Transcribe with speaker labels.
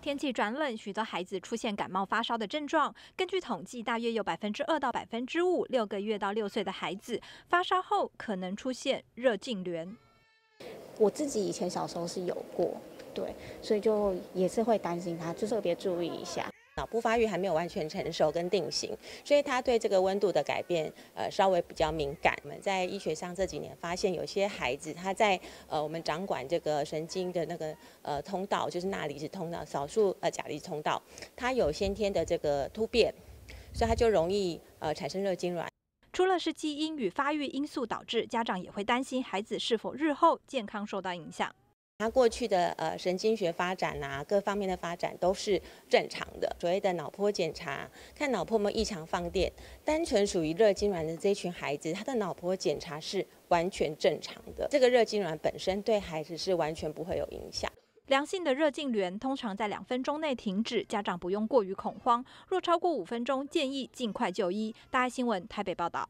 Speaker 1: 天气转冷，许多孩子出现感冒发烧的症状。根据统计，大约有百分之二到百分之五，六个月到六岁的孩子发烧后可能出现热痉挛。
Speaker 2: 我自己以前小时候是有过，对，所以就也是会担心他，就特别注意一下。
Speaker 3: 脑部发育还没有完全成熟跟定型，所以他对这个温度的改变，呃，稍微比较敏感。我们在医学上这几年发现，有些孩子他在呃我们掌管这个神经的那个呃通道，就是钠离子通道，少数呃钾离子通道，他有先天的这个突变，所以他就容易呃产生热痉挛。
Speaker 1: 除了是基因与发育因素导致，家长也会担心孩子是否日后健康受到影响。
Speaker 3: 他过去的呃神经学发展啊，各方面的发展都是正常的。所谓的脑波检查，看脑波有没有异常放电，单纯属于热痉挛的这群孩子，他的脑波检查是完全正常的。这个热痉挛本身对孩子是完全不会有影响。
Speaker 1: 良性的热痉挛通常在两分钟内停止，家长不用过于恐慌。若超过五分钟，建议尽快就医。大爱新闻台北报道。